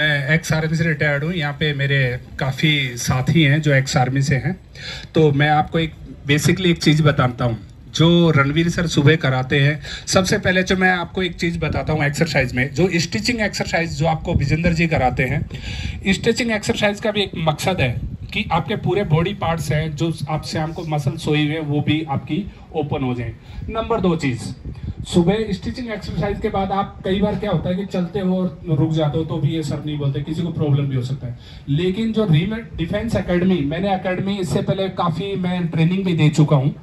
Ex army से retired हूँ। यहाँ पे मेरे काफ़ी साथी हैं जो एक्स आर्मी से हैं। तो मैं आपको एक बेसिकली एक चीज़ बताता हूँ। जो रणवीर सर सुबह कराते हैं, सबसे पहले जो मैं आपको एक चीज़ बताता हूँ एक्सरसाइज में। जो स्टिचिंग एक्सरसाइज जो आपको विजेंद्र जी कराते हैं स्टिचिंग एक्सरसाइज का भी एक मकसद है कि आपके पूरे बॉडी पार्ट्स हैं, जो आपसे हमको मसल सोई हुए वो भी आपकी ओपन हो जाए। नंबर दो चीज़ सुबह स्टिचिंग एक्सरसाइज के बाद आप कई बार क्या होता है कि चलते हो और रुक जाते हो तो भी ये सर नहीं बोलते, किसी को प्रॉब्लम भी हो सकता है। लेकिन जो रीमेट डिफेंस एकेडमी मैंने एकेडमी इससे पहले काफ़ी मैं ट्रेनिंग भी दे चुका हूँ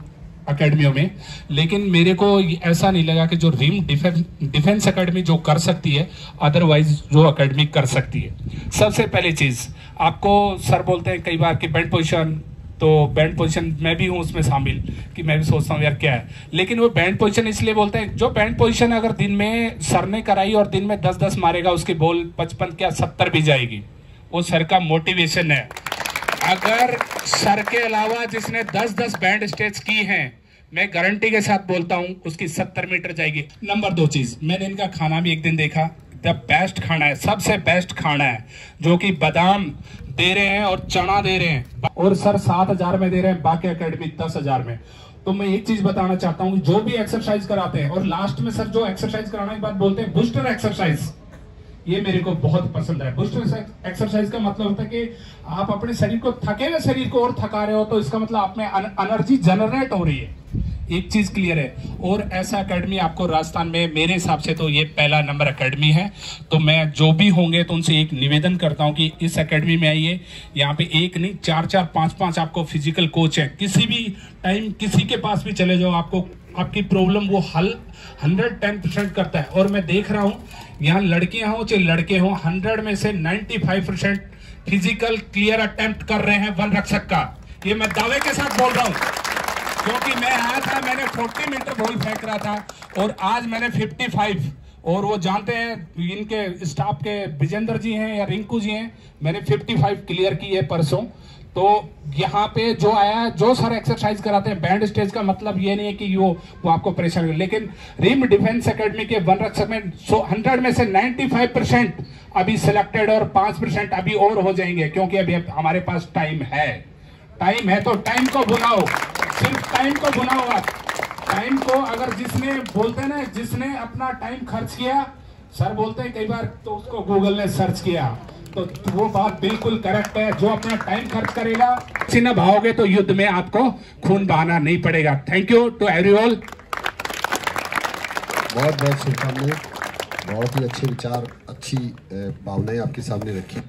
अकेडमियों में, लेकिन मेरे को ऐसा नहीं लगा कि जो रिम डिफेंस डिफेंस अकेडमी जो कर सकती है अदरवाइज़ जो अकेडमी कर सकती है। सबसे पहली चीज़, आपको सर बोलते हैं कई बार कि बैंड पोजिशन तो बैंड पोजीशन मैं भी हूँ उसमें शामिल, कि मैं भी सोचता हूँ यार क्या है। लेकिन वो बैंड पोजीशन इसलिए बोलते हैं, जो बैंड पोजीशन अगर दिन में सर ने कराई और दिन में दस दस मारेगा, उसकी बॉल पचपन क्या सत्तर भी जाएगी। वो सर का मोटिवेशन है। अगर सर के अलावा जिसने दस दस बैंड स्टेज की हैं, मैं गारंटी के साथ बोलता हूँ, उसकी 70 मीटर जाएगी। नंबर दो चीज़, मैंने इनका खाना भी एक दिन देखा। द बेस्ट खाना है, सबसे बेस्ट खाना है, जो कि बादाम दे रहे हैं और चना दे रहे हैं। और सर, सात हज़ार में दे रहे हैं, बाकी अकेडमी दस हज़ार में। तो मैं एक चीज़ बताना चाहता हूँ, जो भी एक्सरसाइज कराते हैं, और लास्ट में सर, जो एक्सरसाइज कराने के बाद बोलते हैं बूस्टर एक्सरसाइज ये मेरे को बहुत पसंद है। बूस्टर एक्सरसाइज का मतलब होता है कि आप अपने शरीर को थके हुए शरीर को और थका रहे हो तो इसका मतलब आप में एनर्जी जनरेट हो रही है। एक चीज़ क्लियर है। और ऐसा एकेडमी आपको राजस्थान में, मेरे हिसाब से तो ये पहला नंबर एकेडमी है। तो मैं जो भी होंगे तो उनसे एक निवेदन करता हूँ कि इस एकेडमी में आइए। यहाँ पे एक नहीं, चार चार, पाँच पाँच आपको फ़िज़िकल कोच है। किसी भी टाइम किसी के पास भी चले जाओ, आपको, आपकी प्रॉब्लम वो हल हंड्रेड टेन परसेंट करता है। और मैं देख रहा हूँ, यहाँ लड़कियाँ हो, चाहे लड़के हो हंड्रेड में से ninety five percent physical clear attempt कर रहे हैं वन रक्षक का। ये मैं दावे के साथ बोल रहा हूँ। क्योंकि मैं आया था, मैंने 40 मीटर बॉल फेंक रहा था और आज मैंने 55 और वो जानते हैं, इनके स्टाफ के विजेंद्र जी हैं या रिंकू जी हैं, मैंने 55 क्लियर की है परसों। तो यहाँ पे जो आया जो सर एक्सरसाइज कराते हैं बैंड स्टेज का मतलब ये नहीं है कि वो वो आपको प्रेशर लेकिन रिम डिफेंस एकेडमी के वन रक्षक में सो हंड्रेड में से 95 परसेंट अभी सिलेक्टेड और पाँच परसेंट अभी और हो जाएँगे, क्योंकि अभी हमारे पास टाइम है। टाइम है तो टाइम को बुलाओ। सिर्फ़ टाइम को बुलाओ आप टाइम को अगर जिसने बोलते ना, जिसने अपना टाइम खर्च किया सर बोलते हैं, कई बार तो उसको गूगल ने सर्च किया। तो वो बात बिल्कुल करेक्ट है। जो अपना टाइम खर्च करेगा न भाओगे तो युद्ध में आपको खून बहाना नहीं पड़ेगा। Thank you to every all बहुत बहुत शुभकामनाएँ। बहुत ही अच्छे विचार, अच्छी भावनाएँ आपके सामने रखी।